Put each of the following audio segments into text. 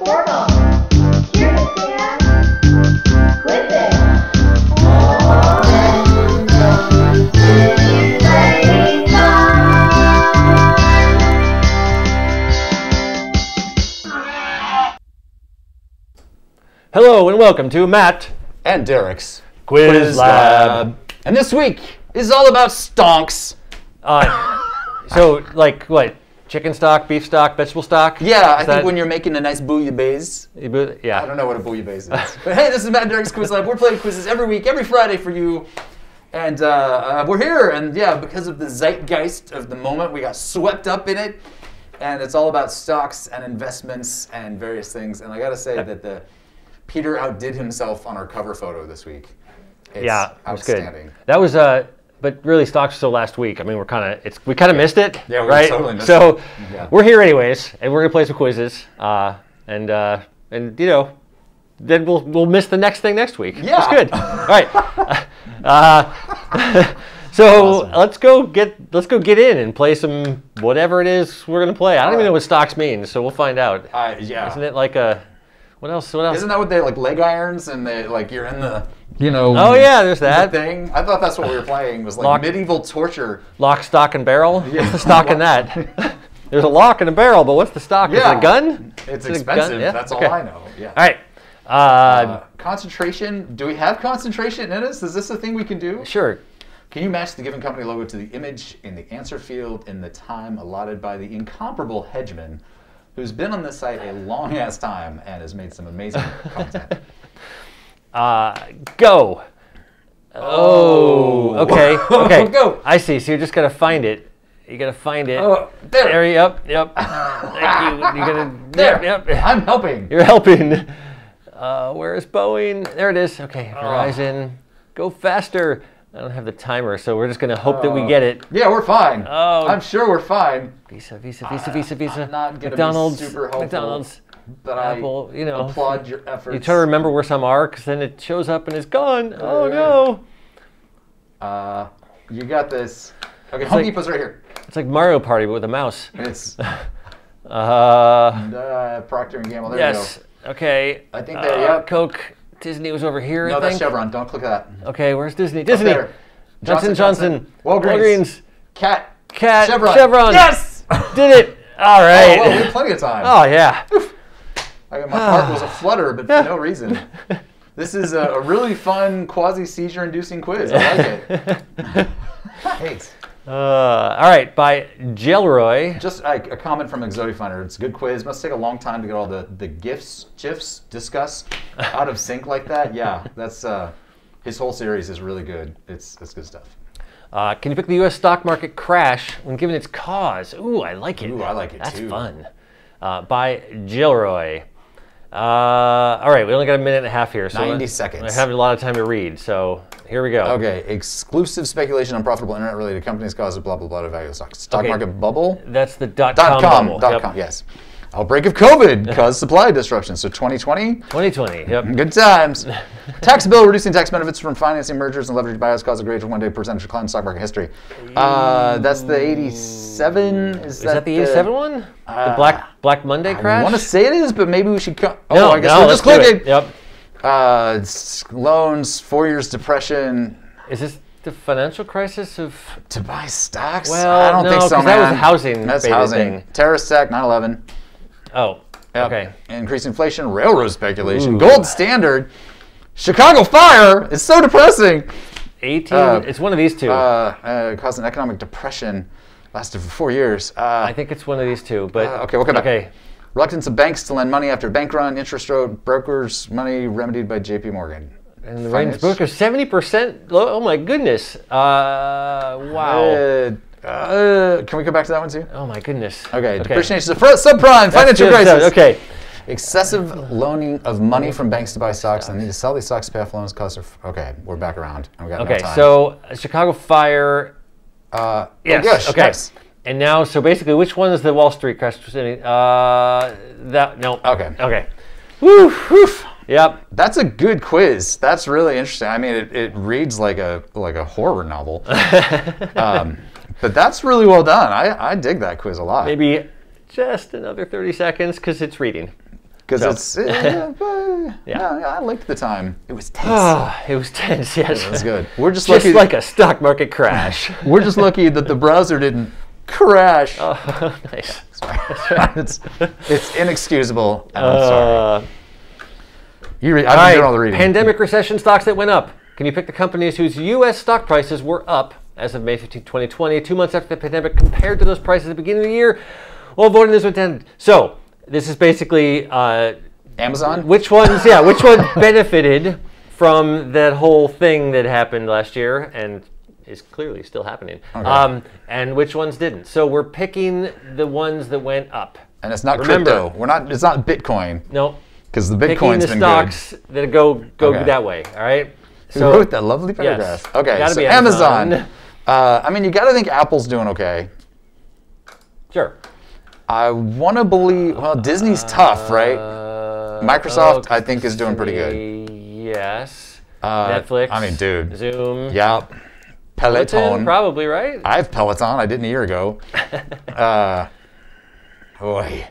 Hello and welcome to Matt and Derek's Quiz, Lab. And this week is all about stonks. Uh, so, like, what? Chicken stock, beef stock, vegetable stock? Yeah, I think when you're making a nice bouillabaisse. Yeah. I don't know what a bouillabaisse is. but hey, this is Matt and Derek's Quiz Lab. We're playing quizzes every week, every Friday for you. And uh, uh, we're here, and yeah, because of the zeitgeist of the moment, we got swept up in it. And it's all about stocks and investments and various things. And I gotta say that the Peter outdid himself on our cover photo this week. It's yeah, good. outstanding. That was uh, but really, stocks still last week. I mean, we're kind of it's we kind of missed it, Yeah, we right? totally missed so it. Yeah. we're here anyways, and we're gonna play some quizzes, uh, and uh, and you know, then we'll we'll miss the next thing next week. Yeah. it's good. All right. Uh, so Awesome. let's go get let's go get in and play some whatever it is we're gonna play. I don't even know what stocks mean, so we'll find out. Uh, yeah. Isn't it like a what else? What else? Isn't that what they like leg irons and they like you're in the you know Oh yeah, there's the that. thing? I thought that's what we were playing was like Lock- medieval torture. Lock, stock, and barrel. Yeah. The stock in that? There's a lock and a barrel, but what's the stock? Is it Yeah. a gun? It's Is it expensive. Yeah, That's okay. all I know. Yeah. All right. Uh, Uh, concentration. Do we have concentration in us? Is this a thing we can do? sure. Can you match the given company logo to the image in the answer field in the time allotted by the incomparable Hedgeman, who's been on this site a long ass time and has made some amazing content? Uh, go. Oh. Okay. Okay. Go. I see. So you're just gonna find it. You gotta find it. Oh, there. There. Yep. Yep. Thank you. You're gonna. There. Yep. yep. I'm helping. You're helping. Uh, where is Boeing? There it is. Okay. Verizon. Go faster. I don't have the timer, so we're just gonna hope that we Oh. get it. Yeah, we're fine. Oh. I'm sure we're fine. Visa, Visa, Visa, Visa, Visa. I'm not gonna be McDonald's, super helpful, McDonald's, But Apple. You know, applaud your efforts. You try to remember where some are, because then it shows up and it's gone. Oh yeah. no! Uh, you got this. Okay, Home like- Depot's right here. It's like Mario Party but with a mouse. It's Uh, uh, Procter and Gamble. There yes. Okay. I think that- uh, yep. Coke. Disney was over here. No, I that's think. Chevron. Don't click that. Okay, where's Disney? Disney. there. Johnson Johnson. Walgreens. Cat. Cat. Chevron. Chevron. Yes. Did it. All Oh, well, we have plenty of time. Oh yeah. I, my heart was a flutter, but for no reason. This is a, a really fun quasi seizure inducing quiz. I like it. Thanks. Uh, all right, by Gelroy. Just like a comment from Exotifinder. It's a good quiz. Must take a long time to get all the, the gifs, gifs discussed out of sync like that. Yeah, that's uh, his whole series is really good. It's it's good stuff. Uh, can you pick the U.S. stock market crash when given its cause? Ooh, I like it. Ooh, I like it That's too. fun. Uh, by Gilroy. Uh, all right, we only got a minute and a half here, so 90 I- seconds. I have a lot of time to read, so here we go. Okay, exclusive speculation on profitable internet-related companies causes blah blah blah to value stocks. Stock Okay. market bubble. That's the dot, Dot com. com. bubble. Dot Yep. com. Yes. Outbreak of COVID caused supply disruption. So 2020, 2020. Yep. good times. tax bill reducing tax benefits from financing mergers and leveraged buyouts caused a greater one-day percentage decline in stock market history. Uh, that's the 87. Is, Is that the 87 one? the Black Black Monday crash? I want to say it is, but maybe we should. Co- oh, no, I guess no, we're just clicking. Yep. Uh, loans, four years depression. Is this the financial crisis of? To buy stocks? Well, I don't no, think so, man. that was housing That's housing. thing. Terrorist attack, 9/11. Oh. Yep. Okay. Increased inflation, railroad speculation, Ooh. gold standard, Chicago fire. It's so depressing. 18. Uh, it's one of these two. Uh, uh, caused an economic depression, lasted for four years. Uh, I think it's one of these two, but uh, okay, we'll come back. Okay. Reluctance of banks to lend money after bank run, interest rate, brokers' money remedied by J.P. Morgan. And the Finance- range book is seventy percent. Oh my goodness! Uh, wow. Uh, can we come back to that one too? oh my goodness. Okay, depreciation of subprime, financial crisis. Okay. Excessive loaning of money from banks to buy stocks and need to sell these stocks to pay off loans. Cost of okay, we're back around. And we got no Okay. time. So uh, Chicago Fire. uh, Yes. oh gosh, okay. nice. And now, so basically, which one is the Wall Street crash? Uh, that no. Okay. Okay. Woo. Woof. Yep. That's a good quiz. That's really interesting. I mean, it, it reads like a like a horror novel, um, but that's really well done. I, I dig that quiz a lot Maybe just another thirty seconds because it's reading. because so- it's yeah, uh, Yeah. yeah, I liked the time. It was tense. Ah, it was tense. Yes. It was good. We're just, Just lucky. like a stock market crash. we're just lucky that the browser didn't crash. oh, nice. it's it's inexcusable. I'm sorry. Uh, You read. I've been right, doing all the reading. pandemic recession stocks that went up. Can you pick the companies whose U.S. stock prices were up as of May 15, 2020, two months after the pandemic, compared to those prices at the beginning of the year? Well, voting is attended. So this is basically uh, Amazon. which ones, yeah, which one benefited from that whole thing that happened last year and is clearly still happening, um, and which ones didn't. So we're picking the ones that went up. and it's not Remember- crypto. We're not. It's not Bitcoin No, because the picking Bitcoin's the been stocks that go go Okay. that way. All right. good. Who wrote that lovely paragraph? Okay, Gotta so be Amazon. Amazon. Uh, I mean, you got to think Apple's doing okay. Sure. I want to believe. Well, Disney's tough, right? Uh, Microsoft, oh, I think, is doing pretty good. Yes. Uh, Netflix. I mean, dude. Zoom. Yep. Peloton, Peloton. probably right. I have Peloton. I didn't a year ago. uh, boy,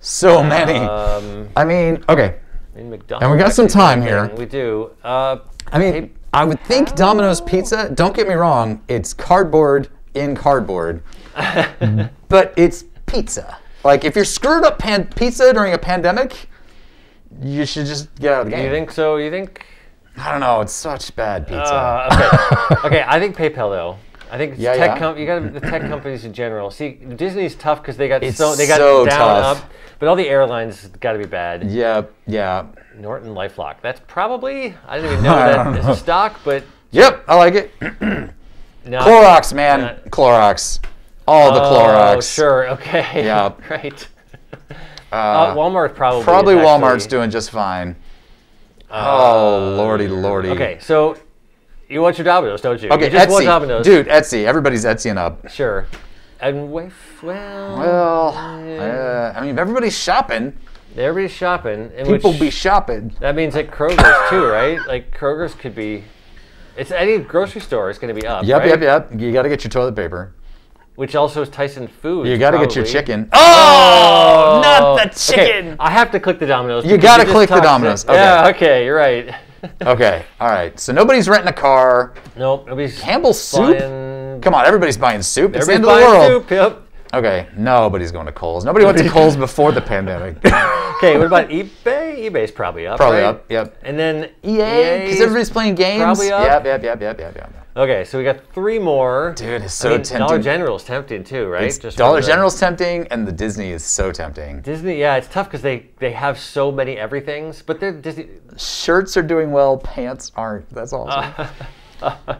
so many. Um, I mean, okay. I mean, McDonald's. And we got some time here. We do. Uh, I mean, I would think Domino's Pizza. Don't get me wrong. It's cardboard in cardboard, but it's pizza. Like if you're screwed up pan- pizza during a pandemic, you should just get out of the game. you think so? You think? I don't know. It's such bad pizza. Uh, okay. okay. I think PayPal though. I think Yeah, tech yeah. Com- you got the tech companies in general. See, Disney's tough because they got It's so they got so down tough. up, but all the airlines got to be bad. yeah, yeah. Norton LifeLock. That's probably I didn't even know that don't a stock, but Yep, I like it. no. Clorox, man. Uh, Clorox. All the Oh, Clorox. sure. Okay. Yeah. right. Uh, Uh, Walmart probably. probably is Walmart's actually- doing just fine. oh, lordy, lordy. Okay, so you want your Domino's, don't you? Okay, you just want Etsy. Domino's. Dude, Etsy. Everybody's Etsying up. Sure. And waf- well, Well, uh, I mean, if everybody's shopping, everybody's shopping. And people which, be shopping. That means that Kroger's too, right? Like Kroger's could be. It's any grocery store is going to be up. Yep, right? yep, yep. You got to get your toilet paper. Which also is Tyson Foods. You got to get your chicken. Oh, not the chicken. Okay. I have to click the Domino's. You gotta click the Domino's. Okay. Yeah, okay, you're right. Okay, all right. So nobody's renting a car. nope, nobody's Campbell's soup. Come on, everybody's buying soup. It's the end Everybody's of the buying world. soup. Yep. Okay, nobody's going to Kohl's. Nobody went to Kohl's before the pandemic. Okay, what about eBay? eBay's probably up. Probably right? up. Yep. And then EA, because everybody's playing games. probably up. Yep, yep, yep, yep, yep, yep. Okay, so we got three more. Dude, it's I so mean, tempting. Dollar General's tempting too, right? It's Just Dollar General's tempting, and the Disney is so tempting. Disney, yeah, it's tough because they they have so many everythings, but they're Disney. Shirts are doing well, pants aren't. That's awesome.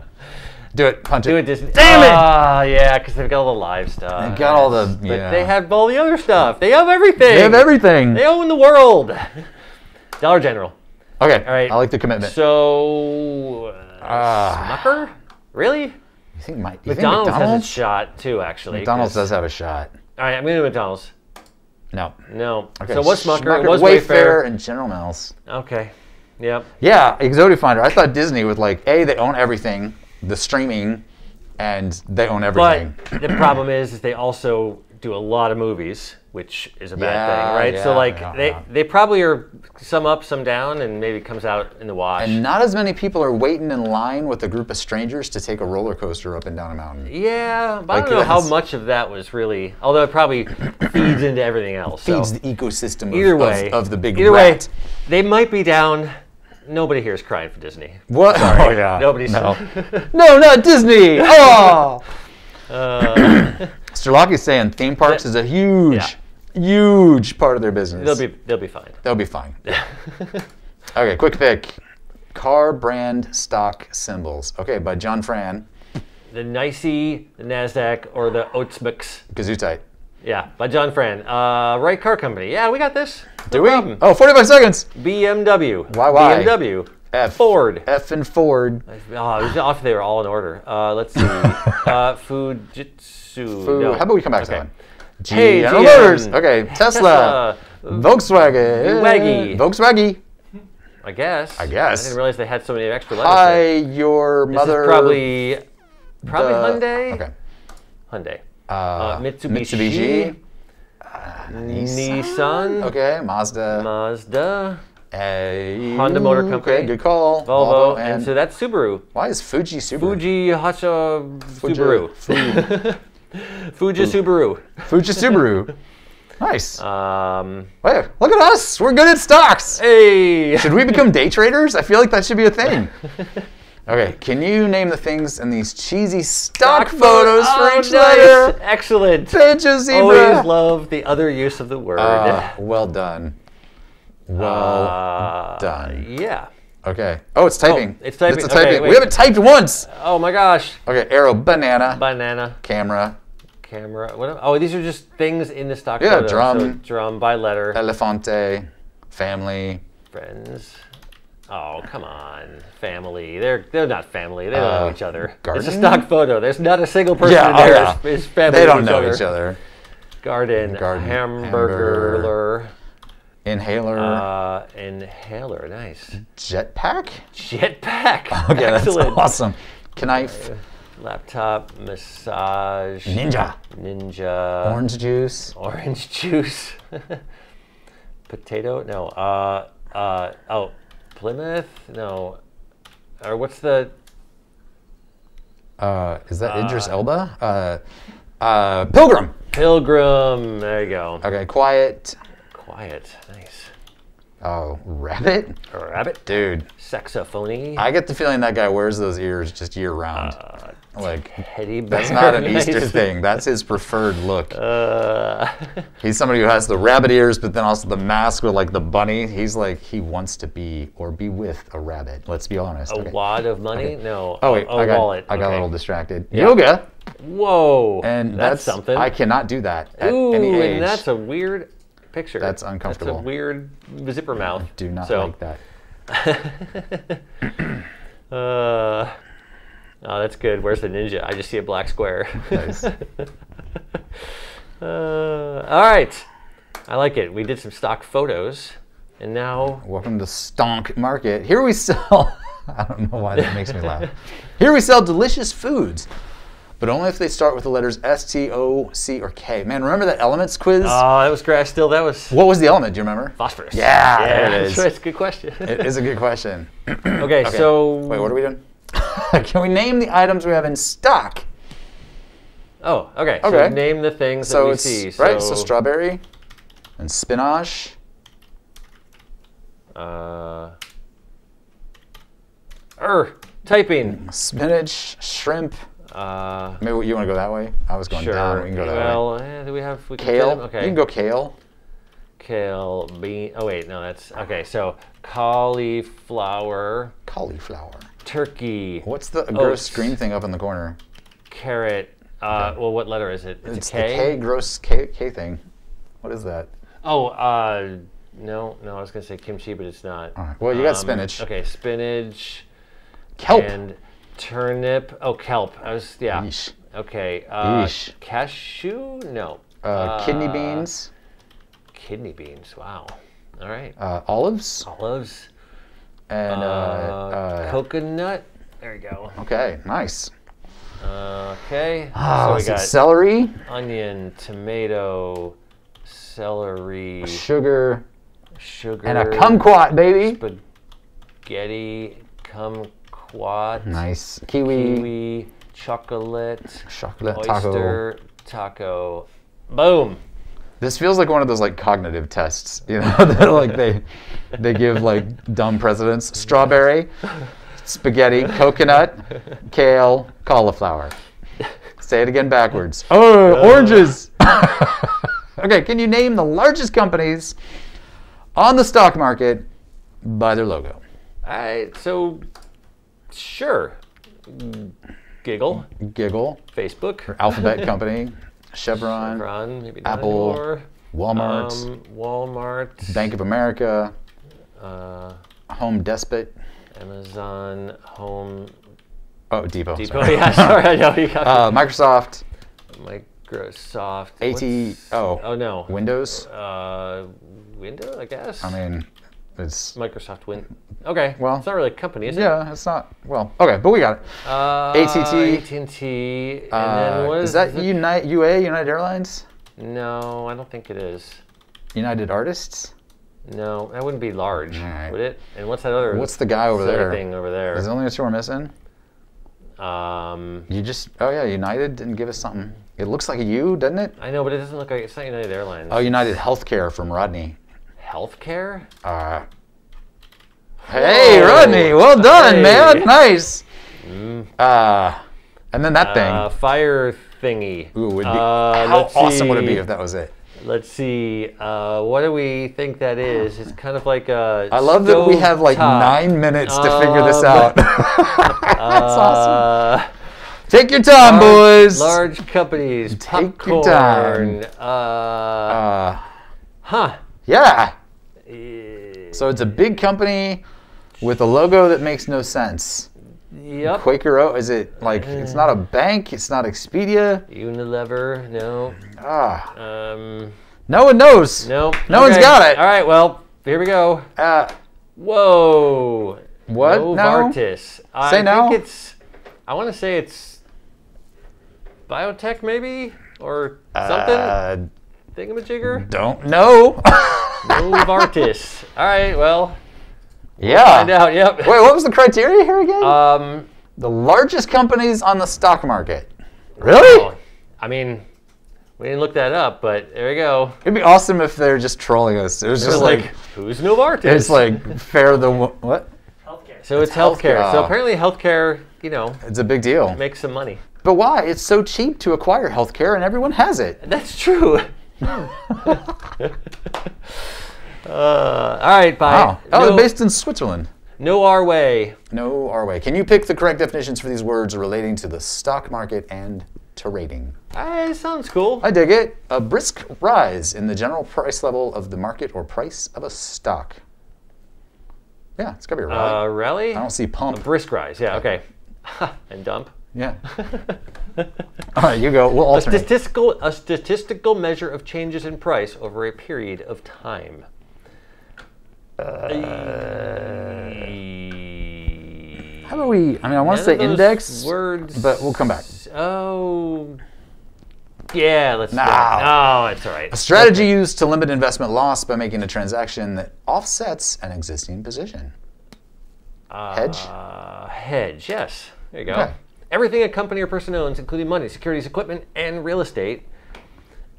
Do it, punch it. Do it. Disney. Damn it! Ah, yeah, because they've got all the live stuff. They got all the- But yeah. they have all the other stuff. They have everything. They have everything. They own the world. Dollar General. Okay, All right. I like the commitment. So, uh, Ah. Smucker? Really? you think, my, you think McDonald's, has a shot too, actually. McDonald's does have a shot. All right, I'm going to McDonald's. No. No. Okay. So what's Smucker? Smucker It was Wayfair, Wayfair. and General Mills. Okay. Yep. Yeah, Exotic Finder. I thought Disney was like, A, they own everything, the streaming, and they own everything. But the problem is, is they also do a lot of movies, which is a bad Yeah, thing, right? so like yeah, they yeah. they probably are some up, some down, and maybe comes out in the wash. And not as many people are waiting in line with a group of strangers to take a roller coaster up and down a mountain. yeah, but Like, I don't know how much of that was really. Although it probably feeds into everything else. so. Feeds the ecosystem of, either of- way, of, the big either rat. way, they might be down. Nobody here is crying for Disney. What? Oh yeah. Nobody's- No. no, not Disney. Oh. Uh, Mr. Lockie's saying theme parks is a huge, huge part of their business. they'll be they'll be fine. They'll be fine. okay, quick pick. Car brand stock symbols. Okay, by John Fran. The NYSE, the Nasdaq, or the Oatsmix. Gesundheit. Yeah, by John Fran. Uh, right car company. Yeah, we got this. Do No we? problem. Oh, 45 seconds. BMW. Why, why? BMW. F. Ford. F and Ford. Oh, it off they were all in order. Uh, let's see. uh, Fujitsu. Food. No. How about we come back okay. to that? Hey, GM. Motors. Okay, Tesla. Tesla. Volkswagen. Waggy. Volkswagen. I guess. I guess. I didn't realize they had so many extra letters. Hi, there. your This mother. is probably probably the- Hyundai. Okay. Hyundai. Uh, Uh, Mitsubishi. Mitsubishi. Nissan. Okay, Mazda. Mazda. A Honda Motor Company. Okay, good call. Volvo. and, and so that's Subaru. why is Fuji Subaru? Fuji Hacha Subaru. Fuji, Fuji Subaru. Fuji Subaru. Nice. Um, Wait, look at us. We're good at stocks. hey, Should we become day traders? I feel like that should be a thing. Okay, can you name the things in these cheesy stock, photos Oh, for each nice. letter? Excellent. Pinch zebra. Always love the other use of the word. Uh, well done. Well Uh, done. Yeah. Okay. Oh, it's typing. it's typing. It's Okay, typing. we haven't typed once. Oh my gosh. Okay, arrow, banana, Banana, camera, camera. What? Oh, these are just things in the stock Yeah, photo. drum. So drum by letter. elefante, family. Friends. Oh, come on. Family. They're they're not family. They don't know Uh, each other. It's a stock photo. There's not a single person Yeah, in oh, there yeah. is, family. They don't know other. each other. Garden. Garden, Hamburger. Inhaler, Uh, inhaler. Nice. jetpack. Jetpack. Okay, that's awesome. Knife, Laptop. Massage. ninja, Ninja. orange juice, Orange juice. Potato? No. Uh, uh, oh, Plymouth? No. Or what's the. uh, is that Idris Elba? Uh, uh, pilgrim. Pilgrim. There you go. Okay, quiet. Quiet. Nice. Oh, rabbit, Rabbit. dude. Saxophony. I get the feeling that guy wears those ears just year round. Uh, like bear. that's not an. Easter thing. That's his preferred look. Uh, He's somebody who has the rabbit ears, but then also the mask with like the bunny. He's like he wants to be or be with a rabbit. Let's be honest. a Okay. wad of money? No. Oh wait, a, I got wallet. I got a little distracted. Yoga, Whoa. and that's, that's, something. I cannot do that at Ooh, any age. and that's a weird picture. That's uncomfortable. That's a weird zipper mouth. do not so, like that. Uh, oh, that's good. Where's the ninja? I just see a black square. Nice. uh, all right. I like it. We did some stock photos, and now Welcome to Stonk Market. Here we sell. I don't know why that makes me laugh. Here we sell delicious foods, but only if they start with the letters S, T, O, C, or K. Man, remember that elements quiz? oh, that was great. Still, that was what was the element? Do you remember? phosphorus. Yeah, there it that's right. It's a good question. It is a good question. okay, Okay. so Wait, what are we doing? Can we name the items we have in stock? Oh, okay. Okay. So name the things So that we see. right. So strawberry and spinach. Uh, er, typing. Spinach, shrimp. Uh, Maybe you want to go that way. I was going sure. down. We can go that way. well, eh, do we have we Kale. Okay. You can go kale. Kale, bean. Oh wait, no, that's okay. So cauliflower, Cauliflower. Turkey, What's the gross Oats. green thing up in the corner? carrot. Uh, well, what letter is it? It's, It's a the K. K gross K, K thing. What is that? Oh, uh, no, no. I was gonna say kimchi, but it's not. All right. Well, you got Um, spinach. Okay, spinach Kelp. and turnip. Oh, kelp. I was yeah. Yeesh. Okay. Uh, Yeesh. cashew? No. Uh, kidney beans. Kidney beans. Wow. All right. Uh, olives. Olives. And Uh, uh, uh, coconut. There you go. okay, nice. Uh, okay. Ah, so we got celery, onion, tomato, celery, sugar, sugar, and a kumquat, baby. spaghetti, kumquat, Nice. Kiwi, kiwi, chocolate, chocolate oyster, taco. Boom. This feels like one of those like cognitive tests, you know, that like they they give like dumb presidents. Strawberry, spaghetti, coconut, kale, cauliflower. Say it again backwards. Oh, oranges. okay, can you name the largest companies on the stock market by their logo? All right. So, sure. Giggle, Giggle, Facebook, Alphabet Company, Chevron, Chevron, maybe Apple, anymore. Walmart, Um, Walmart, Bank of America, uh, Home Despot. Amazon, Home Oh, Depot. Depot. sorry. Yeah, sorry, I know you got Uh, Microsoft, Microsoft. AT. what's- Oh, Oh no. Windows. Uh, Windows, I guess. I mean, it's Microsoft Win. Okay. Well, it's not really a company, is it? yeah, it's not well. Okay, but we got it. Uh, AT&T. AT&T. And Uh, then what is that the- Unite UA United Airlines? No, I don't think it is. United Artists? No, that wouldn't be large, Alright. would it? And what's that other? What's the guy over there? Thing over Is there. the only two we're missing? Um, You just oh yeah, United didn't give us something. It looks like a U, doesn't it? I know, but it doesn't look like it's not United Airlines. Oh, United Healthcare from Rodney. Healthcare? Uh, hey, Whoa. Rodney, well done, Hey. man. Nice. Uh, and then that thing. Uh, fire thingy. Ooh, would be, Uh, how awesome would it be if that was it? Let's see. Uh, what do we think that is? It's kind of like a. I love that we have like stovetop. nine minutes to figure this Um, out. That's awesome. Uh, Take your time, boys. Large companies. Take your time. Uh, Uh, huh. yeah. Eh, So it's a big company with a logo that makes no sense. Yep. Quaker Oat, is it like, it's not a bank, it's not Expedia? Unilever. No. Ah, Um, no one knows. no. No one's Okay. got it. All right. Well, here we go. Uh, Whoa. What? No? Novartis. I Say no? think it's. I want to say it's biotech, maybe or something. uh, Thingamajigger. don't know. Novartis. All right. Well, yeah. find out. Yep. Wait, what was the criteria here again? Um. the largest companies on the stock market. Really? oh, I mean, we didn't look that up, but there you go. It'd be awesome if they're just trolling us. It was It's just like, like, who's Novartis? it's like fair the what? Healthcare. so it's it's healthcare. healthcare. So apparently healthcare, you know, It's a big deal. makes some money. But why? It's so cheap to acquire healthcare, and everyone has it. That's true. Uh, all right, bye. Wow. Oh, no, they're based in Switzerland. no our way. No, our way. Can you pick the correct definitions for these words relating to the stock market and to rating? Ah, sounds cool. I dig it. A brisk rise in the general price level of the market or price of a stock. Yeah, it's gotta be a rally. Uh, rally? I don't see A pump. brisk rise. Yeah. Okay. and dump. Yeah. All right, you go. We'll A alternate. statistical a statistical measure of changes in price over a period of time. How about we? I mean, I want to say index, words. but we'll come back. Oh. Yeah, let's. No. No, it's all right. A strategy used to limit investment loss by making a transaction that offsets an existing position. Hedge? Uh, hedge, yes. There you go. Okay. Everything a company or person owns, including money, securities, equipment, and real estate,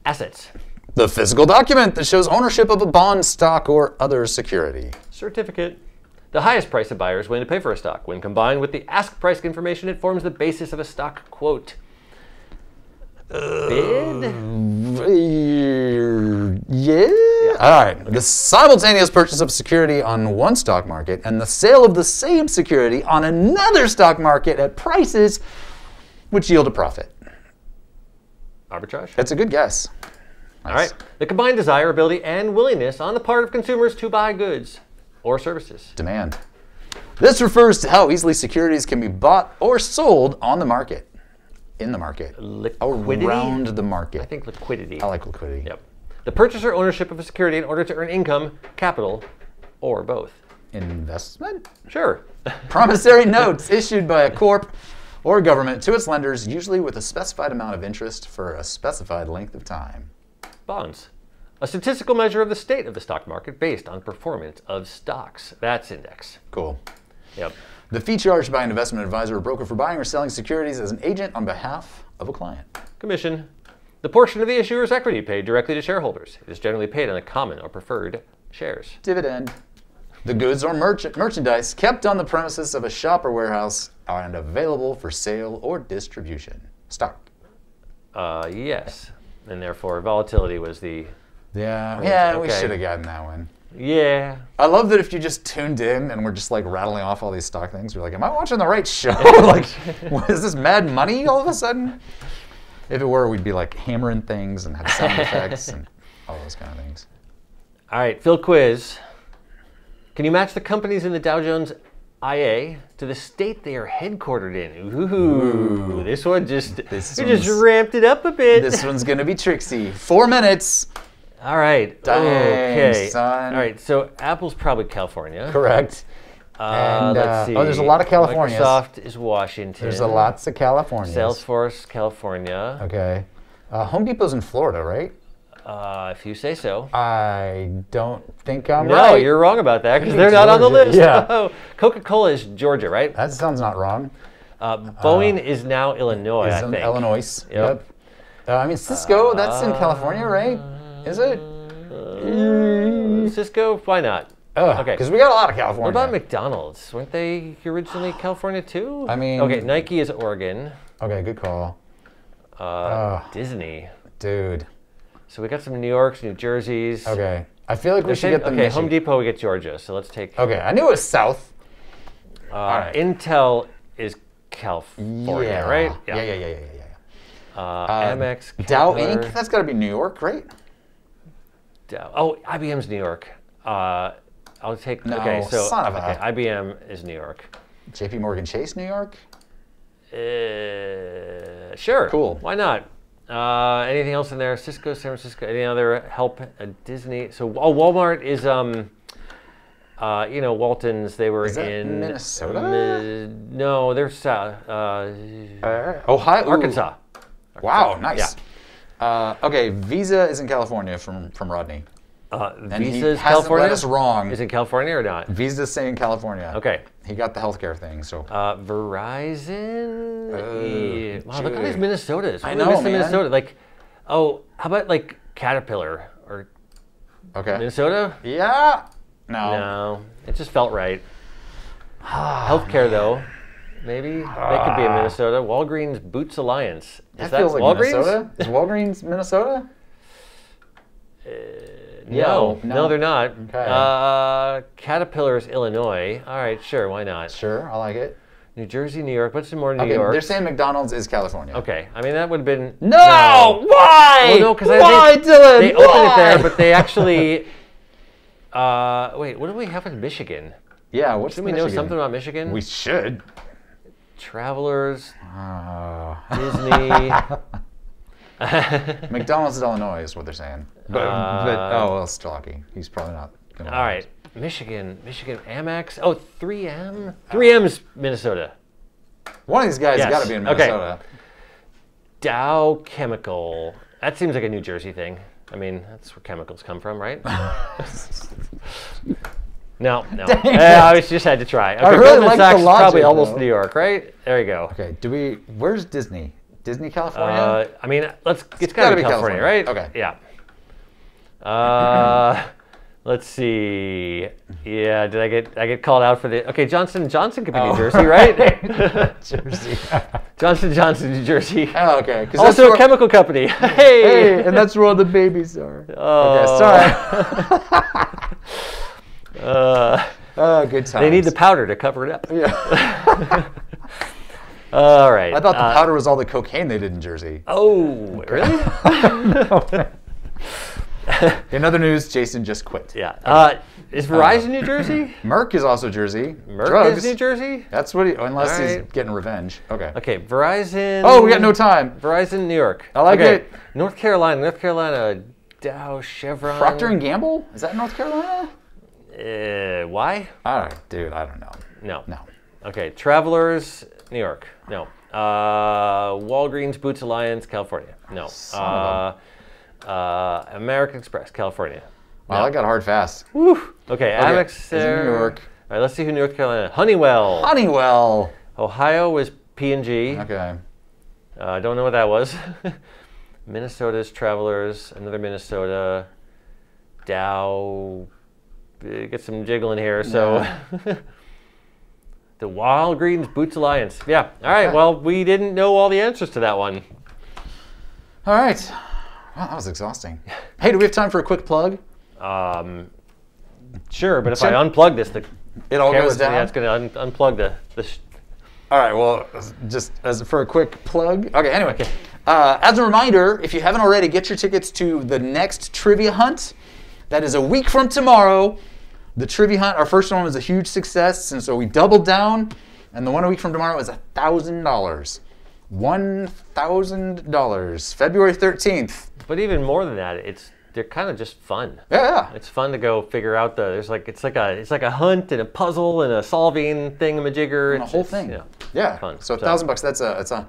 assets, The physical document that shows ownership of a bond, stock, or other security. certificate. The highest price a buyer is willing to pay for a stock. When combined with the ask price information, it forms the basis of a stock quote. Bid? Uh, yeah. All right. The simultaneous purchase of security on one stock market and the sale of the same security on another stock market at prices which yield a profit. Arbitrage? That's a good guess. All right. The combined desirability and willingness on the part of consumers to buy goods or services. Demand. This refers to how easily securities can be bought or sold on the market. In the market. Liquidity? Around the market. I think liquidity. I like liquidity. Yep. The purchaser ownership of a security in order to earn income, capital, or both. Investment? Sure. Promissory notes issued by a corp or government to its lenders, usually with a specified amount of interest for a specified length of time. Bonds. A statistical measure of the state of the stock market based on performance of stocks. That's index. Cool. Yep. The fee charged by an investment advisor or broker for buying or selling securities as an agent on behalf of a client. Commission. The portion of the issuer's equity paid directly to shareholders. It is generally paid on the common or preferred shares. Dividend. The goods or merch- merchandise kept on the premises of a shop or warehouse and available for sale or distribution. Stock. Uh, yes. And therefore, volatility was the. Yeah, yeah, we should have gotten that one. Yeah. I love that if you just tuned in and we're just like rattling off all these stock things, you're like, am I watching the right show? like, what, is this Mad Money all of a sudden? If it were, we'd be like hammering things and have sound effects and all those kind of things. All right, Phil Quiz. Can you match the companies in the Dow Jones IA to the state they are headquartered in? Ooh, this one just This we just ramped it up a bit. This one's gonna be tricksy. Four minutes. All right. Dang, okay. son. All right. So Apple's probably California. Correct. Uh, And, let's uh, see. oh, there's a lot of California. Microsoft is Washington. There's a lots of California. Salesforce, California. Okay. Uh, Home Depot's in Florida, right? Uh, if you say so. I don't think I'm no, right. you're wrong about that because they're not on the list. Yeah. Oh, Coca-Cola is Georgia, right? That sounds not wrong. Uh, Boeing is now Illinois, It's I think. Illinois. Yep. Uh, I mean, Cisco, that's in California, right? Is it? Uh, Cisco, why not? Okay. Because we got a lot of California. What about McDonald's? Weren't they originally California too? I mean- okay, Nike is Oregon. okay, good call. Uh, Disney. Dude. So we got some New Yorks, New Jerseys. Okay. I feel like we should get the okay, Michi- Home Depot, we get Georgia. So let's take. Okay, I knew it was south. Uh, right. Intel is California, yeah. right? Yeah, yeah, yeah, yeah, yeah. yeah. Uh, Amex. Dow Kepler, Inc. That's got to be New York, right? Dow. Oh, IBM's New York. Uh, I'll take. No, okay, so son of a- IBM is New York. J.P. Morgan Chase, New York. Uh, sure. Cool. Why not? Uh, anything else in there? Cisco, San Francisco. Any other help? Uh, Disney. So, oh, Walmart is um. Uh, you know, Waltons. They were in Minnesota? Mi- no, they're south. Uh, Ohio, Ooh. Arkansas. Wow, nice. Uh, okay, Visa is in California from from Rodney. Uh, Visa's California. us wrong. Is it California or not? Visa's saying California. Okay. He got the healthcare thing, so. Uh, Verizon. Uh. Wow, look at these. Minnesotas. I know, man. Minnesota. Like, oh, how about like Caterpillar or Okay. Minnesota? Yeah. No. No, it just felt right. Healthcare though, maybe they could be in Minnesota. Walgreens Boots Alliance. Is That feels like Walgreens? Minnesota. Is Walgreens Minnesota? No, No, no, no. they're not. Okay. Uh, Caterpillar is Illinois. All right, sure, why not? Sure, I like it. New Jersey, New York. What's in more New Okay, York? they're saying McDonald's is California. okay, I mean that would have been No! Why? Well, no, because Why, they, Dylan? they opened it there, but they actually. Uh, wait, what do we have in Michigan? Yeah, what's Should we know something about Michigan? We should. Travelers, Uh, Disney. McDonald's in Illinois is what they're saying. But, but Uh, oh well, Stalky. He's probably not. All right, Michigan, Michigan, Amex. Oh, 3M. 3M's Minnesota. One of these guys Yes. got to be in Okay. Minnesota. Dow Chemical. That seems like a New Jersey thing. I mean, that's where chemicals come from, right? no, no. Yeah, I just had to try. Okay, really Goldman like the Sachs, probably logic, almost though. New York, right? There you go. Okay, do we? Where's Disney? Disney, California. Uh, I mean, let's. It's gotta got to be California, California. right? Okay. Yeah. Uh, let's see. Yeah, did I get I get called out for the? Okay, Johnson Johnson could be Oh. New Jersey, right? Jersey. Johnson Johnson, New Jersey. oh, okay. Also a chemical company. Hey. Hey, and that's where all the babies are. Oh. Okay, sorry. Uh, oh, good times. they need the powder to cover it up. Yeah. All right. I thought the uh, powder was all the cocaine they did in Jersey. Oh, really? In other news, Jason just quit. yeah. Uh, is Verizon New Jersey? Merck is also Jersey. Merck Drugs. is New Jersey? That's what he, unless All he's getting revenge. Okay. Okay, Verizon. Oh, we got no time. Verizon, New York. I like okay. it. North Carolina, North Carolina, Dow, Chevron. Procter and Gamble? Is that North Carolina? Uh, why? All right, dude. I don't know. No. No. Okay, Travelers, New York. No. Uh, Walgreens, Boots Alliance, California. No. Uh, uh, American Express, California. Wow, that got hard fast. Woo. Okay, Amex Is New. York? All right, let's see who North Carolina. Honeywell. Honeywell. Ohio was P and G. Okay. Uh, I don't know what that was. Minnesota's Travelers, another Minnesota. Dow. Get some jiggling here. So. the Walgreens Boots Alliance. Yeah. All right. Okay. Well, we didn't know all the answers to that one. All right. Wow, that was exhausting. Hey, do we have time for a quick plug? Um, sure, but if. I unplug this, the It all goes down. Yeah, it's going to un- unplug the. the sh- All right. Well, just as for a quick plug. Okay. Anyway, uh, as a reminder, if you haven't already, get your tickets to the next trivia hunt. That is a week from tomorrow. The trivia hunt, our first one was a huge success, and so we doubled down. And the one a week from tomorrow is a thousand dollars. One thousand dollars. February thirteenth. but even more than that, it's they're kind of just fun. Yeah. It's fun to go figure out the. There's like it's like a it's like a hunt and a puzzle and a solving thingamajigger. the It's- whole it's, thing. you know, Yeah. fun. So a thousand bucks. That's a that's a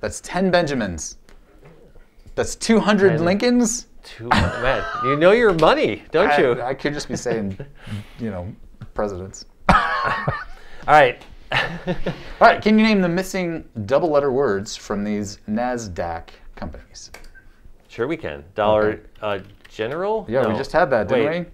that's ten Benjamins. That's two hundred Ten. Lincolns. Two, man, you know your money, don't I, you? I could just be saying, you know, presidents. All right. All right. Can you name the missing double letter words from these Nasdaq companies? Sure, we can. Dollar Okay. uh, General. Yeah, we just had that, didn't Wait. we?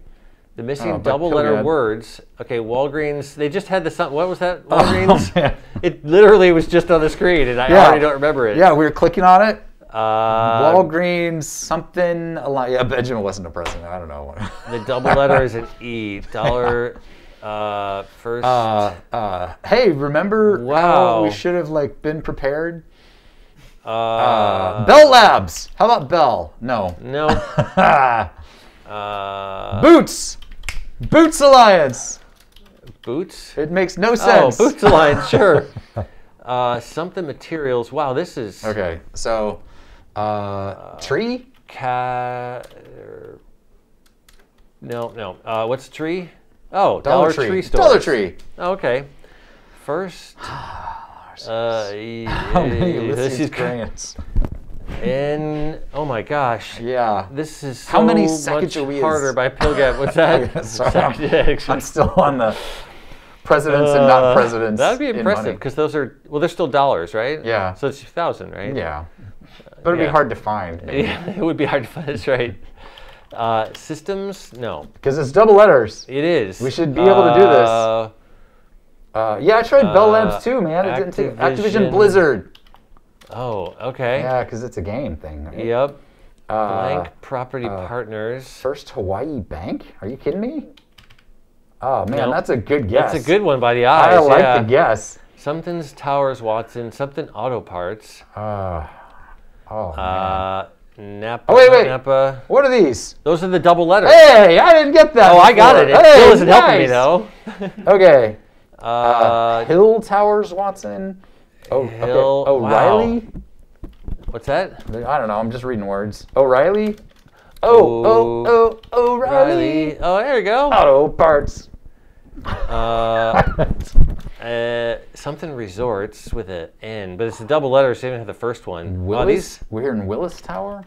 The missing Oh, double letter words. Okay, Walgreens. They just had the some- what was that? Walgreens. Oh. It literally was just on the screen, and I Yeah. already don't remember it. Yeah, we were clicking on it. Uh, Walgreens, something. a lot- Yeah, Benjamin wasn't a president. I don't know. the double letter is an E. Dollar. Uh, first. Uh, uh, hey, remember how Wow. we should have like been prepared? uh, Uh, Bell Labs. How about Bell? No. no. Uh, Boots. Boots Alliance. boots. It makes no Oh, sense. Boots Alliance, sure. Uh, something materials. Wow, this is Okay, so uh, tree. ca- er, No, no. Uh, what's tree? Oh, Dollar, Dollar, Tree. Tree store. Dollar Tree. Okay. First. uh, How many this Ulysses is Grants? And Oh my gosh. Yeah. This is so How many much harder by Pilgab. What's that? Sorry, I'm- I'm still on the presidents and not Uh, presidents. That would be impressive because those are well, they're still dollars, right? Yeah. So it's thousand, right? Yeah. But it'd Yeah. be hard to find. Yeah, it would be hard to find. That's right. Uh, systems? No, Because it's double letters. it is. We should be able to do this. Uh, Uh, yeah, I tried Bell Uh, Labs too, man. It didn't take Activision. Activision Blizzard. Oh, okay. Yeah, because it's a game thing. right? Yep. Uh, Blank Property uh, Partners. First Hawaii Bank? Are you kidding me? Oh man, Nope. that's a good guess. That's a good one by the eyes. I like yeah. the guess. Something's Towers Watson. Something Auto Parts. Uh, oh. Uh, Napa. Oh, wait, wait. Napa. what are these? Those are the double letters. Hey, I didn't get that. oh, I got it. It Hey, still isn't helping me though. Okay. Uh, Uh, Hill Towers Watson. Oh, okay. Hill- O'Reilly. what's that? I don't know. I'm just reading words. O'Reilly. Oh, oh, oh, O'Reilly. Riley. Oh, there you go. Auto parts. Uh, uh, something resorts with an N, but it's a double letter, so you don't have the first one. Willis. Oh, We're here in Willis Tower.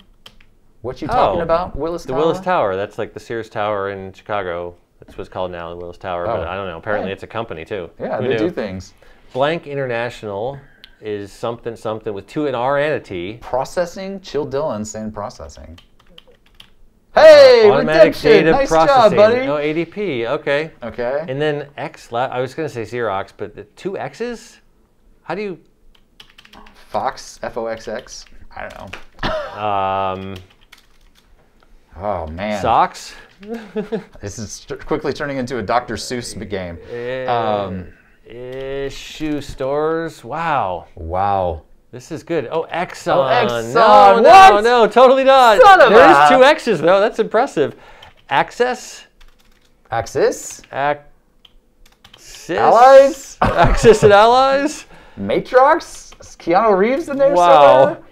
What you talking Oh, about? Willis the Tower. The Willis Tower. That's like the Sears Tower in Chicago. That's what's called now the Willis Tower, but Oh. I don't know. Apparently, it's a company too. Yeah, Who they do things. Blank International is something something with two an R and a T. Processing. Chill Dylan saying processing. Hey, Automatic redemption. data nice processing. job, buddy. No ADP. Okay. Okay. And then X. la- I was going to say Xerox, but the two X's. How do you? Fox. F O X X. I don't know. Um, Oh man. socks. This is st- quickly turning into a Dr. Seuss game. Um, issue stores. Wow. Wow. This is good. Oh, Exxon. Exxon, No, no, what? no, totally not. Son of There is two X's though. That's impressive. Access. Axis. Axis. Allies? Axis and allies. Matrox. Is Keanu Reeves in there Wow. somewhere?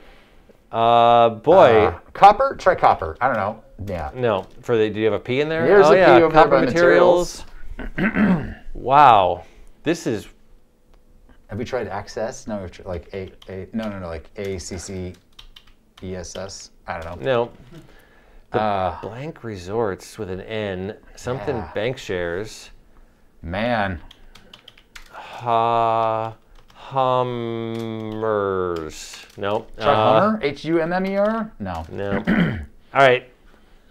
Uh, boy. Uh, copper. Try copper. I don't know. Yeah. no, for the. Do you have a P in there? There's oh a P yeah, over copper by materials. wow. This is Have we tried access? No, like a a no no no like A C C E S S. I don't know. no Uh, blank resorts with an N. Something Yeah. bank shares. man. Ha Hummers. No. Try uh, Hummer. H U M M E R. No. No. All right.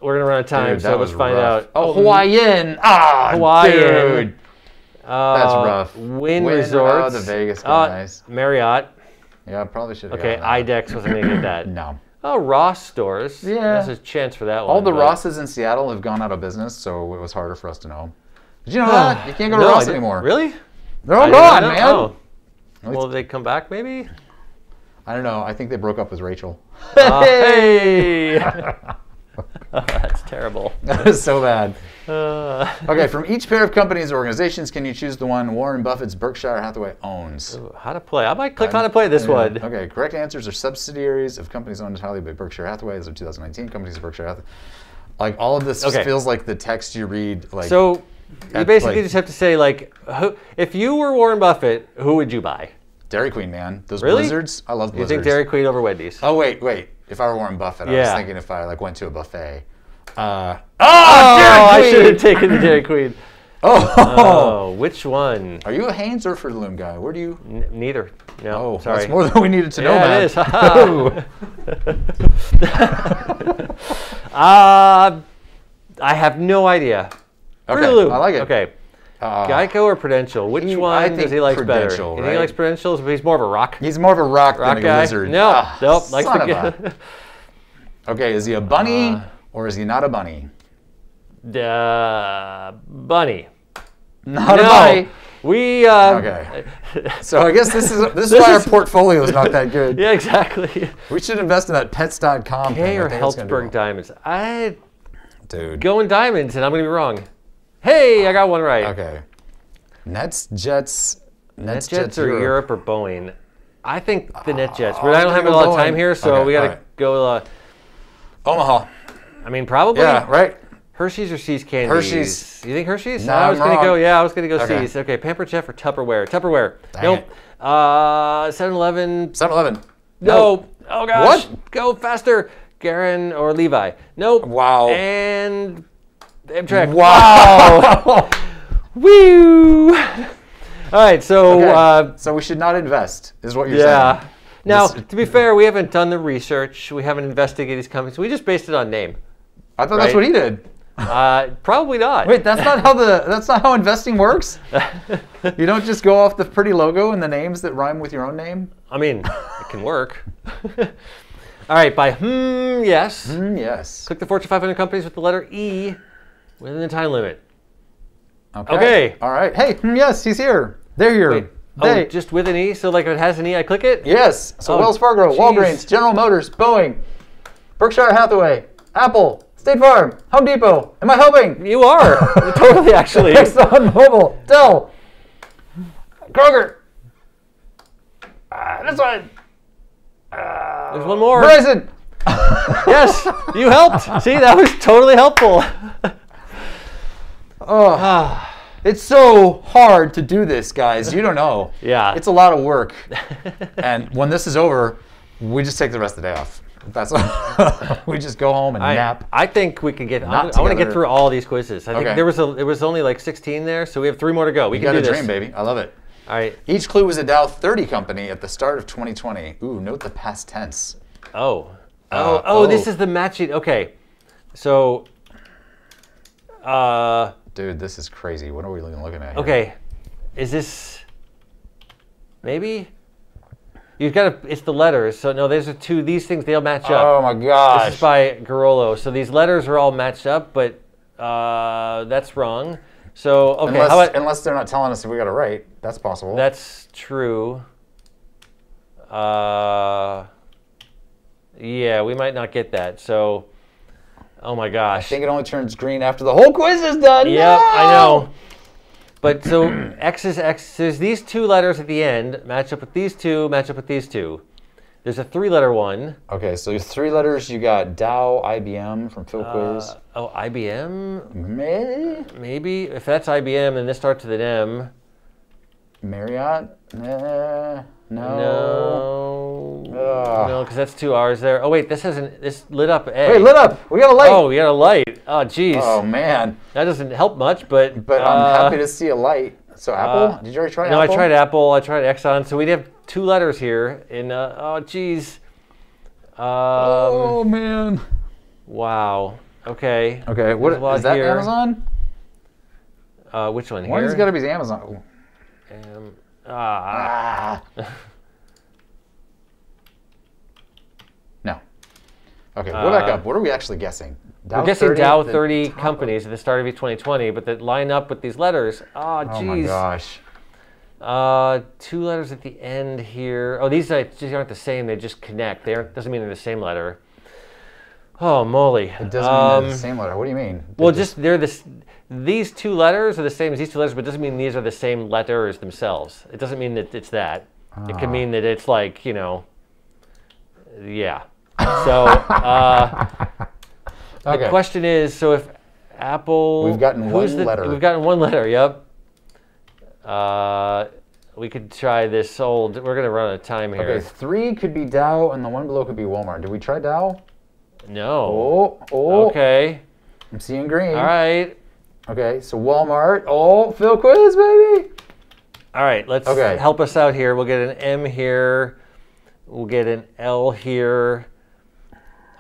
We're gonna run out of time, Dude, so let's find rough. out. Oh, Hawaiian. Ah, Hawaiian. dude. Uh, That's rough. Wynn Resorts. oh, the Vegas Uh. Marriott. Yeah, I probably should have. Okay, that. IDEXX wasn't gonna get that. No. Oh, Ross stores. Yeah. There's a chance for that one. All the but- Rosses in Seattle have gone out of business, so it was harder for us to know. Did you know that? You can't go to No, Ross anymore. Really? They're all gone, man. Oh. Will they come back maybe? I don't know. I think they broke up with Rachel. Uh, hey! That's terrible. that is so bad. Uh, Okay, from each pair of companies or organizations, can you choose the one Warren Buffett's Berkshire Hathaway owns? how to play? I might click how to play this Yeah. one. Okay, correct answers are subsidiaries of companies owned entirely by Berkshire Hathaway as of 2019. Companies of Berkshire Hathaway. Like all of this Okay. feels like the text you read. Like So you That's basically like- just have to say like, who, if you were Warren Buffett, who would you buy? Dairy Queen, man. Those Really? blizzards. I love You blizzards. think Dairy Queen over Wendy's? Oh wait, wait. If I were Warren Buffett, I was thinking if I like went to a buffet. Uh, Oh, I should have taken the Dairy Queen. Oh. Oh, which one? Are you a Hanes or Fruit Loom guy? Where do you? N- neither. No, Oh, sorry. that's more than we needed to know. yeah, man. it is. Uh, I have no idea. Fruit Okay, Loom. I like it. Okay. Uh, Geico or Prudential? Which he- I one think does he like better? Prudential, You think he likes Prudential? But he's more of a rock. He's more of a rock, rock than a guy. wizard. No, Ah, nope. Likes son to of a- Okay, is he a bunny Uh, or is he not a bunny? uh, bunny. Not no, a bunny. we. Uh, Okay. So I guess this is this is why our portfolio is not that good. yeah, exactly. We should invest in that Pets.com. Thing. Or think it's gonna do Helzberg well. diamonds? I Dude. going diamonds, and I'm gonna be wrong. Hey, I got one right. Okay. Nets, Jets, Nets, Jets or Europe. or Boeing? I think the NetJets. Oh, I don't have a lot of time here, so Okay, we gotta alright. go. Uh, Omaha. I mean, probably. Yeah, right. Hershey's or See's candies? Hershey's. You think Hershey's? No, I was gonna go. Yeah, I was gonna go Okay. See's. Okay, Pampered Chef or Tupperware? Tupperware. Dang nope. it. Uh, 7-Eleven. 7-Eleven. No. Oh gosh. What? Go faster. Garan or Levi? Nope. Wow. And Amtrak. Wow. Woo! All right, so Okay, uh, so we should not invest, is what you're yeah. saying. Yeah. Now, This- to be fair, we haven't done the research. We haven't investigated these companies. We just based it on name. I thought that's what he did. Uh, probably not. Wait, that's not how the that's not how investing works. you don't just go off the pretty logo and the names that rhyme with your own name. I mean, it can work. All right, by hmm, yes. Mm, yes. Click the Fortune 500 companies with the letter E within the time limit. Okay. Okay. All right. Hey, mm, yes, he's here. They're here. Wait, They. oh, just with an E? So, like, if it has an E, I click it? yes. So Oh, Wells Fargo, geez. Walgreens, General Motors, Boeing, Berkshire Hathaway, Apple, State Farm, Home Depot. Am I helping? You are. totally, actually. Exxon Mobil, Dell, Kroger. Uh, this one. Uh, There's one more. Verizon. Yes, you helped. See, that was totally helpful. Oh, Ah, it's so hard to do this, guys. You don't know. Yeah. It's a lot of work. and when this is over, we just take the rest of the day off. That's we just go home and I, nap. I think we can get. I, I want to get through all these quizzes. I think Okay. there was a. It was only like 16 there, so we have three more to go. We You can got do a this. dream, baby. I love it. All right. Each clue was a Dow 30 company at the start of 2020. Ooh, note the past tense. Oh. Oh. Uh, oh. This oh. is the matching. Okay. So. Uh. Dude, this is crazy. What are we looking looking at? Here? Okay. Is this? Maybe. You've got to. It's the letters. So no, these are two. These things they'll match up. Oh my gosh! This is by Garolo. So these letters are all matched up, but uh, that's wrong. So okay, unless, how about unless they're not telling us if we got it right. That's possible. that's true. Uh, yeah, we might not get that. So, oh my gosh! I think it only turns green after the whole quiz is done. Yep, I know. But so X is X. There's these two letters at the end match up with these two, match up with these two. There's a three-letter one. Okay, so three letters. You got Dow, IBM from Phil Quiz. Uh, oh, IBM. Meh? Maybe if that's IBM and this starts with an M. Marriott? Nah, no. No. No, because that's two hours there. Oh wait, this hasn't. This lit up A. Hey, lit up. We got a light. Oh, we got a light. Oh, geez. Oh, man. That doesn't help much, but. But uh, I'm happy to see a light. So Apple? uh, Did you already try Apple? No, Apple? I tried Apple. I tried Exxon. So we'd have two letters here. In uh, oh, geez. Um, oh man. Wow. Okay. Okay, what There's a lot is that? here. Amazon? Uh, which one One here? has got to be Amazon. Um, ah. Ah. Okay, we'll back up. What are we actually guessing? Dow We're guessing 30 Dow 30 companies at the start of 2020, but that line up with these letters. Oh, Oh my gosh. Uh, two letters at the end here. Oh, these are- just aren't the same. They just connect. They aren't, doesn't mean they're the same letter. Oh, moly. It doesn't mean Um, they're the same letter. What do you mean? They Well, just they're this. These two letters are the same as these two letters, but it doesn't mean these are the same letters themselves. It doesn't mean that it's that. It could Ah. mean that it's like you know. Yeah. So uh, okay. the question is: so if Apple, We've gotten who's one the- letter. We've gotten one letter. Yep. Uh, we could try this old. We're gonna run out of time here. Okay, three could be Dow, and the one below could be Walmart. Did we try Dow? No. Oh, oh. Okay. I'm seeing green. All right. Okay, so Walmart. Oh, Phil quiz, baby. All right, let's Okay. help us out here. We'll get an M here. We'll get an L here.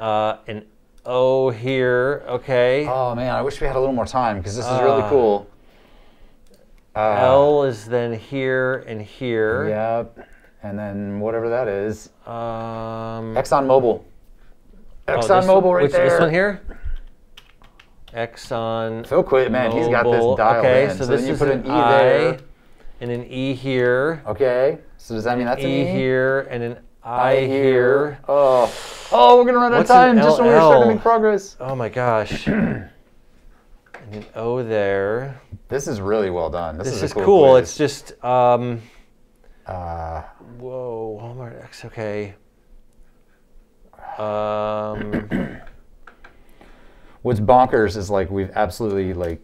Uh, an O here. Okay. Oh man, I wish we had a little more time because this is really Ah. cool. Uh, L is then here and here. Yep. And then whatever that is. Um, ExxonMobil. oh, this ExxonMobil one- right which, there. This one here. Exxon. So quit, man. He's got this dialed okay, in. so, So, this then you is put an an E I there. and an E here. Okay. So does that mean that's an E E? here and an I, hear. Oh. Oh, we're gonna run out of What's an time just when we're starting to make progress. Oh my gosh. and an O there. This is really well done. This, This is, is cool. cool. It's just um, uh, whoa, Walmart X. Okay. Um, what's bonkers is like we've absolutely like,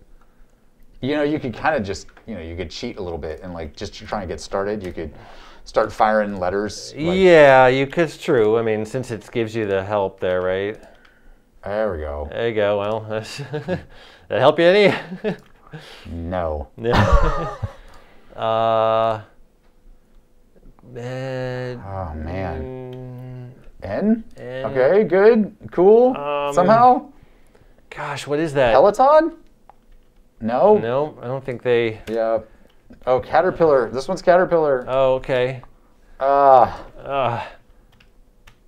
you know, you could kind of just, you know, you could cheat a little bit and like just to try and get started, you could start firing letters. Like, yeah, you. Cause it's true. I mean, since it gives you the help there, right? There we go. There you go. Well, that's, that help you any? No. uh, med, Oh man. mm, N. N. Okay. Good. Cool. Um, Somehow. Gosh, what is that? Peloton. No. No, I don't think they. Yeah. Oh, Caterpillar. This one's Caterpillar. Oh, okay. Ah. Uh,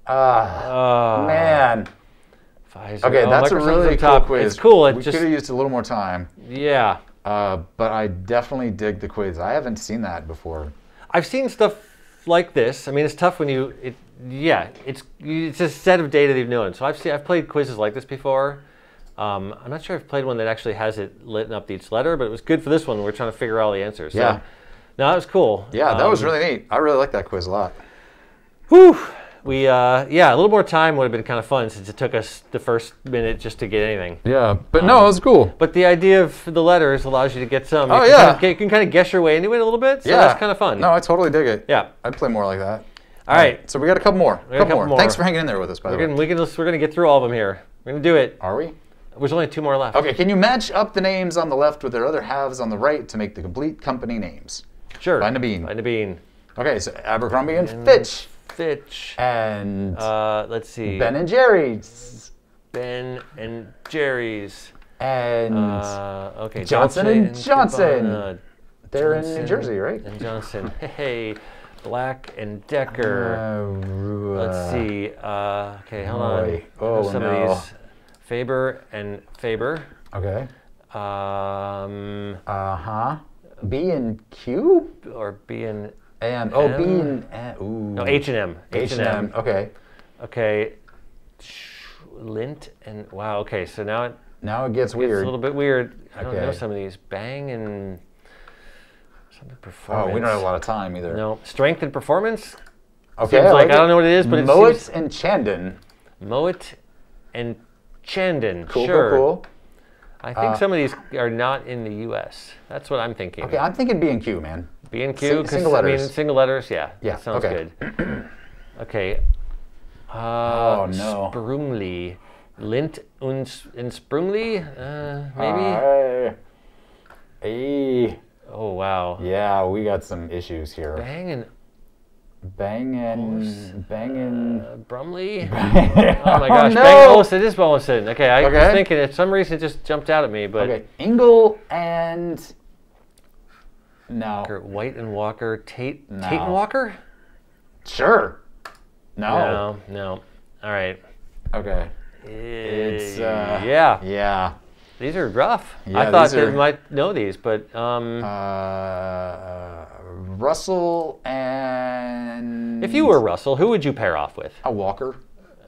Ah. uh, Man. Pfizer. Okay, Oh, that's a really cool top. quiz. It's cool. It we just could have used a little more time, yeah. uh, but I definitely dig the quiz. I haven't seen that before. I've seen stuff like this. I mean, it's tough when you. It, yeah, it's it's a set of data that you've known. So I've seen I've played quizzes like this before. Um, I'm not sure I've played one that actually has it lit up each letter, but it was good for this one. We're trying to figure out all the answers. So, Yeah. No, that was cool. Yeah, that was Um, really neat. I really like that quiz a lot. Whew. We uh, yeah, a little more time would have been kind of fun since it took us the first minute just to get anything. Yeah, but no, it was cool. But the idea of the letters allows you to get some. You Oh, can yeah. kind of, you can kind of guess your way into it a little bit. So yeah, that's kind of fun. No, I totally dig it. Yeah. I'd play more like that. All right. So we got a couple more. a couple more. Thanks for hanging in there with us, by the We're way. gonna, we can, we're gonna get through all of them here. We're gonna do it. Are we? There's only two more left. Okay, can you match up the names on the left with their other halves on the right to make the complete company names? Sure. Find a bean. Find a bean. Okay, so Abercrombie and Fitch Fitch. and Uh, let's see. Ben and Jerry's Ben and Jerry's. and Uh, okay. Johnson Dolce and Johnson. They're in New Jersey, right? And Johnson. Hey, Black and Decker. Uh, Let's see. Uh, okay, hold on. boy. Know Oh, some no. of these. Faber and Faber. Okay. Um, Uh huh. B and Q or B and and oh B M? and and- ooh. no H and M. H and M. Okay. Okay. Lindt and wow. Okay, so now it, Now it gets weird. It's a little bit weird. I don't know some of these. Bang and something performance. oh, we don't have a lot of time either. No strength and performance. Okay. Seems I like, like I don't know what it is, but it Moet seems and Chandon. Moet and Chandon. Cool, sure. cool, cool. I think Uh, some of these are not in the U.S. That's what I'm thinking. Okay, I'm thinking B and Q, man. B and Sing- Q. single I mean, letters. single letters. Yeah. Yeah, sounds okay. good. okay. Uh, Oh, no. Sprungli. Lindt und, und Sprungli? Uh, maybe? Eh, oh, wow. yeah, we got some issues here. Bang and Bangin', bangin'. uh, Brumley? oh my gosh. oh, no! Bang Olufsen. It is Olufsen. Okay, I was thinking it. some reason it just jumped out at me, but Okay, Ingle and no, Walker, White and Walker. Tate, Tate and Walker? sure, no. No, no. All right. Okay, it's uh, yeah. yeah. These are rough. Yeah, I thought these they are- might know these, but um, Uh, Russell and if you were Russell, who would you pair off with? a Walker,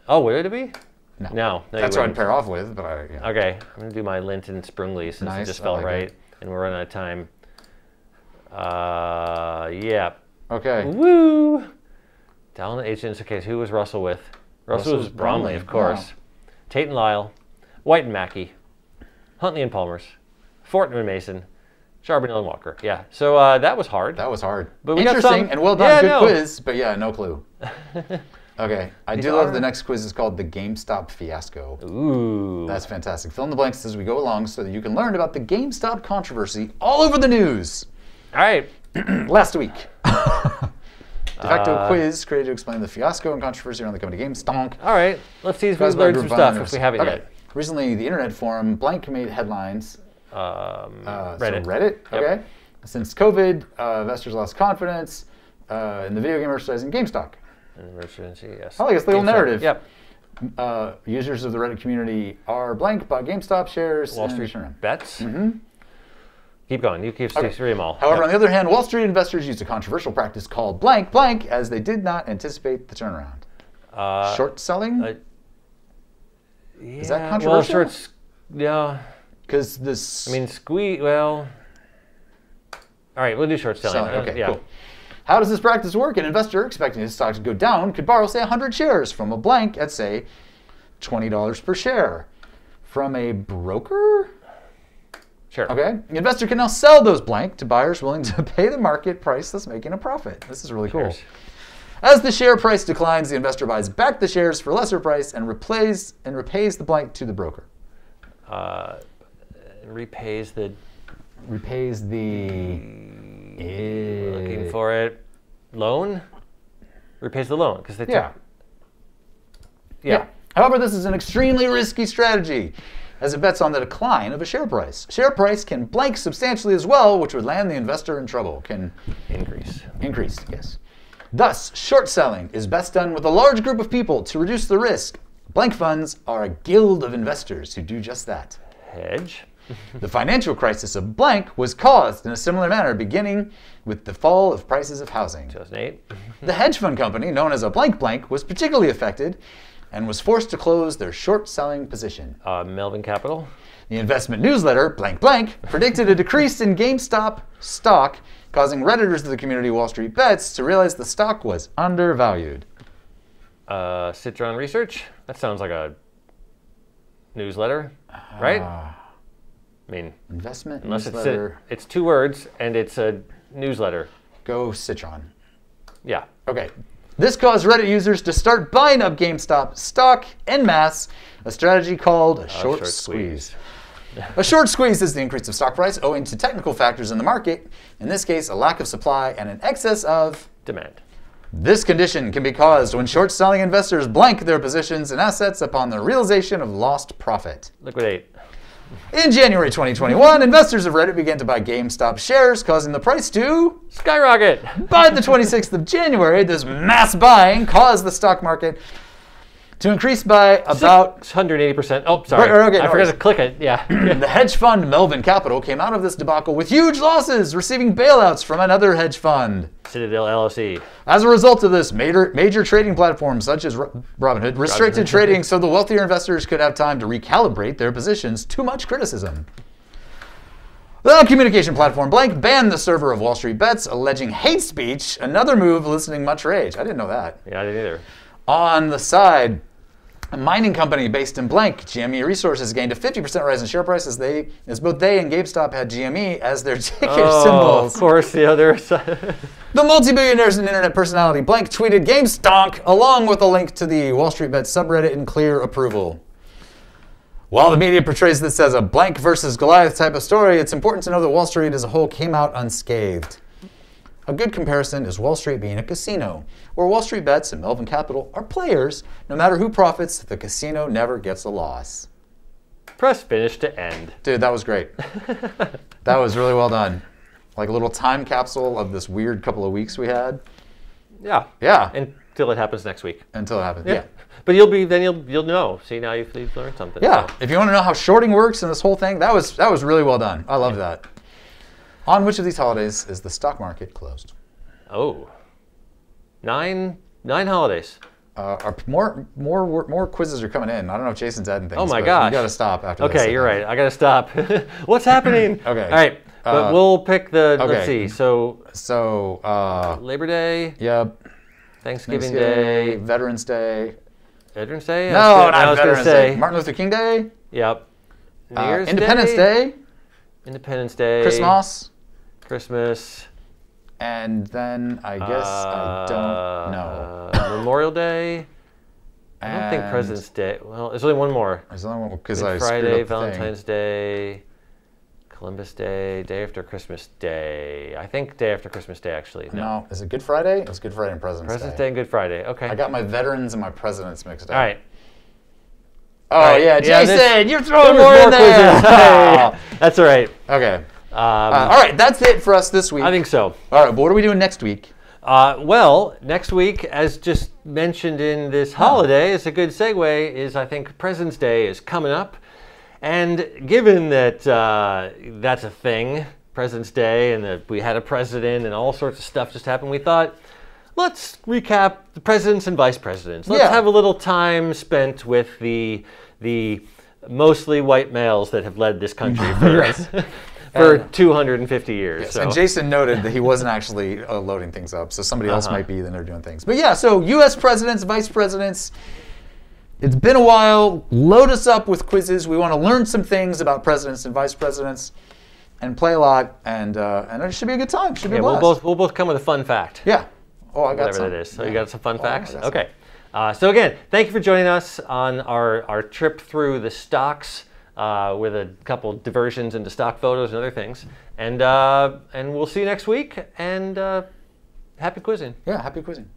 Oh, would it be? no, No, no, that's what I'd pair off with. But I, yeah. Okay, I'm gonna do my Linton Sprungli since it just felt like right, it. and we're running out of time. Uh, yeah. okay, Woo! Down the agents. Okay, so who was Russell with? Russell, Russell was Bromley, Bromley, of course. Tate and Lyle, White and Mackey, Huntley and Palmers, Fortnum and Mason, Charbonnel and Walker. Yeah. So uh, that was hard. that was hard. But we got Interesting some- and well done. Yeah, Good no. quiz, but yeah, no clue. Okay, I These do love are- the next quiz is called the GameStop fiasco. Ooh. That's fantastic. Fill in the blanks as we go along so that you can learn about the GameStop controversy all over the news. All right. Last week. De facto Uh, quiz created to explain the fiasco and controversy around the company GameStonk. All right. Let's see if we learned some stuff if we haven't okay. yet. Recently, the internet forum blank made headlines. Um, Uh, Reddit. So Reddit, Yep. okay. Since COVID, uh, investors lost confidence uh, in the video game merchandising GameStop. Emergency, yes. I like this little GameStop. narrative. Yep. Uh, users of the Reddit community are blank bought GameStop shares. Wall and Street bets. Mm-hmm. Keep going. You keep Okay. them all. However, Yep. on the other hand, Wall Street investors used a controversial practice called blank blank as they did not anticipate the turnaround. uh, Short selling? uh, Is that controversial? Well, shorts. Yeah. Because this. I mean, squeeze. Well. All right, we'll do short selling. selling. Okay, yeah. cool. How does this practice work? An investor expecting his stock to go down could borrow, say, 100 shares from a blank at, say, $20 per share. From a broker? Sure. Okay. The investor can now sell those blank to buyers willing to pay the market price thus making a profit. This is really cool. As the share price declines, the investor buys back the shares for lesser price and replays and repays the blank to the broker. Uh, repays the. Repays the Looking for it. Loan. Repays the loan because they. took- yeah. yeah. However, this is an extremely risky strategy as it bets on the decline of a share price. Share price can blank substantially as well, which would land the investor in trouble. Can Increase. increase, yes. Thus, short selling is best done with a large group of people to reduce the risk. Blank funds are a guild of investors who do just that. Hedge. The financial crisis of blank was caused in a similar manner, beginning with the fall of prices of housing. 2008. The hedge fund company, known as a blank blank, was particularly affected and was forced to close their short selling position. Uh, Melvin Capital. The investment newsletter, blank blank, predicted a decrease in GameStop stock, causing Redditors of the community Wall Street Bets to realize the stock was undervalued. Uh, Citron Research. That sounds like a newsletter, right? Ah. I mean, Investment unless it's newsletter, it's two words and it's a newsletter. go Citron. Yeah. Okay. This caused Reddit users to start buying up GameStop stock en masse, a strategy called a short, short squeeze. a short squeeze is the increase of stock price owing to technical factors in the market, in this case, a lack of supply and an excess of. Demand. This condition can be caused when short selling investors blank their positions and assets upon the realization of lost profit. Liquidate. In January 2021, investors of Reddit began to buy GameStop shares, causing the price to Skyrocket. by the 26th of January, this mass buying caused the stock market to increase by about. 180%. Oh, sorry. Okay, I no forgot to click it. Yeah. The hedge fund Melvin Capital came out of this debacle with huge losses, receiving bailouts from another hedge fund. Citadel LLC. As a result of this, major, major trading platforms such as Robinhood restricted trading so the wealthier investors could have time to recalibrate their positions. Too much criticism. The communication platform Blank banned the server of Wall Street Bets, alleging hate speech, another move eliciting much rage. I didn't know that. Yeah, I didn't either. On the side, a mining company based in Blank, GME Resources, gained a 50% rise in share price as, they, as both they and GameStop had GME as their ticker Oh, symbols. of course, the other side. The multi-billionaires and internet personality Blank tweeted GameStonk along with a link to the Wall Street Bet subreddit in clear approval. While the media portrays this as a Blank versus Goliath type of story, it's important to know that Wall Street as a whole came out unscathed. A good comparison is Wall Street being a casino, where Wall Street Bets and Melvin Capital are players. No matter who profits, the casino never gets a loss. Press finish to end. Dude, that was great. that was really well done. Like a little time capsule of this weird couple of weeks we had. Yeah. Yeah. Until it happens next week. Until it happens. yeah. But you'll be then you'll you'll know. See now you've, you've learned something. Yeah, So, if you want to know how shorting works and this whole thing, that was that was really well done. I love that. On which of these holidays is the stock market closed? Oh. Nine nine holidays. Uh, are more more more quizzes are coming in. I don't know if Jason's adding things. Oh my gosh. You got to stop after this. Okay, I you're right. I gotta stop. What's happening? Okay. All right. But Uh, we'll pick the. okay. Let's see. So So, uh, Labor Day, yep. Thanksgiving Thanksgiving, Day, Veterans Day. Veterans Day. I No, was I not was gonna Veterans Day. Martin Luther King Day. Yep. New uh, Year's Independence Day, Day. Independence Day. Christmas. Christmas. And then I guess I don't know. uh, Memorial Day. I don't think President's Day. Well, there's only one more. There's only one because I Friday, up the thing. Valentine's Day, Columbus Day, day after Christmas Day. I think day after Christmas Day, actually. No. No, is it Good Friday? It's was Good Friday and President's, Day. President's Day and Good Friday. Okay. I got my veterans and my presidents mixed up. All right. Oh right. yeah, Yeah, Jason, this- you're throwing was more, in there. That's all right. okay. Um, Uh, all right, that's it for us this week. I think so. all right, but what are we doing next week? Uh, well, next week, as just mentioned in this holiday, it's a good segue. Is I think President's Day is coming up, and given that uh, that's a thing, President's Day, and that we had a president and all sorts of stuff just happened, we thought, let's recap the presidents and vice presidents. Let's Yeah. have a little time spent with the the mostly white males that have led this country for, for 250 years. so. And Jason noted that he wasn't actually uh, loading things up, so somebody else Uh-huh. might be in there doing things. But yeah, so U.S. presidents, vice presidents. It's been a while. Load us up with quizzes. We want to learn some things about presidents and vice presidents, and play a lot. And uh, and it should be a good time. Should be yeah, we'll both we'll both come with a fun fact. yeah. Oh, I got whatever some. that is. So you got some fun Oh, facts? some. Okay. Uh, so again, thank you for joining us on our, our trip through the stocks uh, with a couple diversions into stock photos and other things. And, uh, and we'll see you next week. And uh, happy quizzing. Yeah. Happy quizzing.